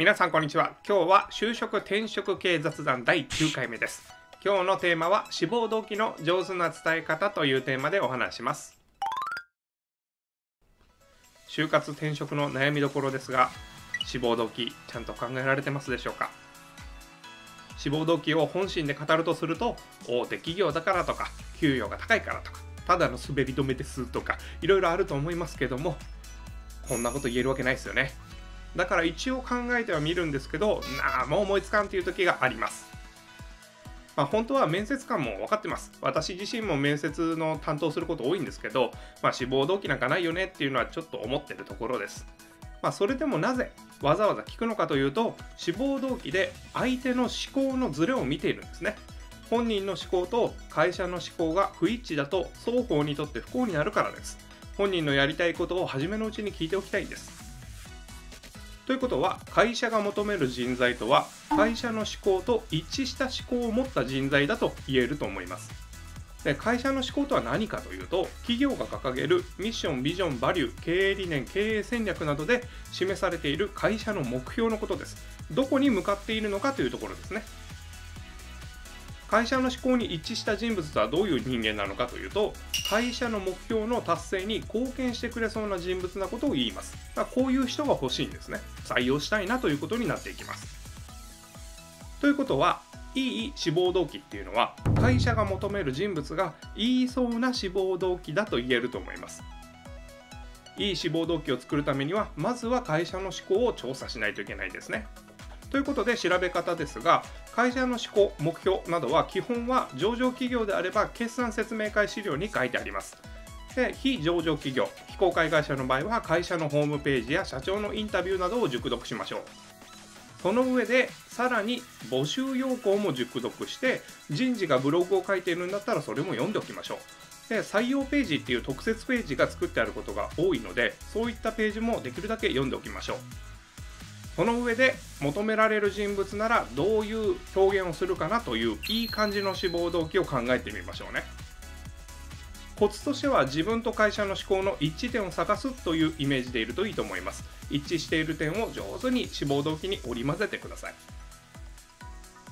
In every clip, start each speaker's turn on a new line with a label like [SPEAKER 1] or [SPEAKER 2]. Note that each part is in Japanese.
[SPEAKER 1] 皆さんこんにちは。今日は就職転職系雑談第9回目です。今日のテーマは志望動機の上手な伝え方というテーマでお話します。就活転職の悩みどころですが志望動機ちゃんと考えられてますでしょうか？志望動機を本心で語るとすると大手企業だからとか給与が高いからとかただの滑り止めですとかいろいろあると思いますけどもこんなこと言えるわけないですよね。だから一応考えてはみるんですけどなあもう思いつかんっていう時がありますまあ、本当は面接官も分かってます。私自身も面接の担当すること多いんですけど、まあ、志望動機なんかないよねっていうのはちょっと思ってるところです。まあ、それでもなぜわざわざ聞くのかというと、志望動機で相手の思考のズレを見ているんですね。本人の思考と会社の思考が不一致だと双方にとって不幸になるからです。本人のやりたいことを初めのうちに聞いておきたいんです。ということは会社が求める人材とは会社の思考と一致した思考を持った人材だと言えると思います。で会社の思考とは何かというと企業が掲げるミッションビジョンバリュー経営理念経営戦略などで示されている会社の目標のことです。どこに向かっているのかというところですね。会社の思考に一致した人物とはどういう人間なのかというと会社の目標の達成に貢献してくれそうな人物なことを言います。こういう人が欲しいんですね。採用したいなということになっていきます。ということはいい志望動機っていうのは会社が求める人物が言いそうな志望動機だと言えると思います。いい志望動機を作るためにはまずは会社の思考を調査しないといけないですね。ということで調べ方ですが会社の思考目標などは基本は上場企業であれば決算説明会資料に書いてあります。で非上場企業非公開会社の場合は会社のホームページや社長のインタビューなどを熟読しましょう。その上でさらに募集要項も熟読して人事がブログを書いているんだったらそれも読んでおきましょう。で採用ページっていう特設ページが作ってあることが多いのでそういったページもできるだけ読んでおきましょう。その上で求められる人物ならどういう表現をするかなといういい感じの志望動機を考えてみましょうね。コツとしては自分と会社の思考の一致点を探すというイメージでいるといいと思います。一致している点を上手に志望動機に織り交ぜてください。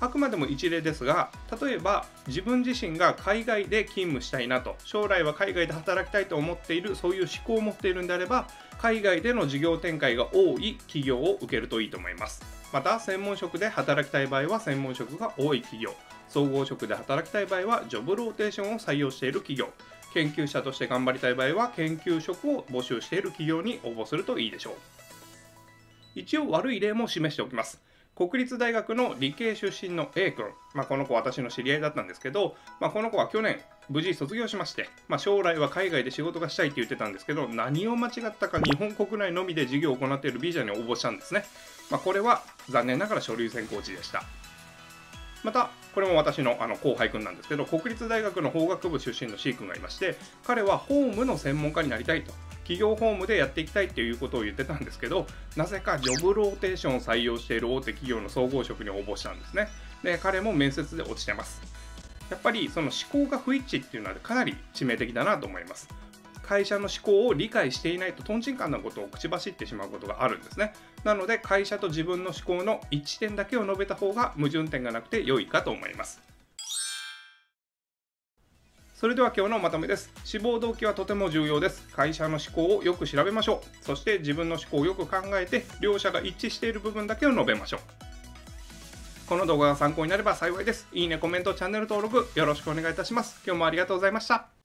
[SPEAKER 1] あくまでも一例ですが例えば自分自身が海外で勤務したいなと将来は海外で働きたいと思っているそういう思考を持っているんであれば海外での事業展開が多い企業を受けるといいと思います。また専門職で働きたい場合は専門職が多い企業総合職で働きたい場合はジョブローテーションを採用している企業研究者として頑張りたい場合は研究職を募集している企業に応募するといいでしょう。一応悪い例も示しておきます。国立大学の理系出身の A 君、まあ、この子私の知り合いだったんですけど、まあ、この子は去年無事卒業しまして、まあ、将来は海外で仕事がしたいって言ってたんですけど何を間違ったか日本国内のみで事業を行っているビザに応募したんですね、まあ、これは残念ながら書類選考時でした。またこれも私のあの後輩君なんですけど国立大学の法学部出身の C 君がいまして彼はホームの専門家になりたいと。企業ホームでやっていきたいっていうことを言ってたんですけどなぜかジョブローテーションを採用している大手企業の総合職に応募したんですね。で彼も面接で落ちてます。やっぱりその思考が不一致っていうのはかなり致命的だなと思います。会社の思考を理解していないととんちんかんなことを口走ってしまうことがあるんですね。なので会社と自分の思考の一致点だけを述べた方が矛盾点がなくて良いかと思います。それでは今日のまとめです。志望動機はとても重要です。会社の思考をよく調べましょう。そして自分の思考をよく考えて、両者が一致している部分だけを述べましょう。この動画が参考になれば幸いです。いいね、コメント、チャンネル登録よろしくお願いいたします。今日もありがとうございました。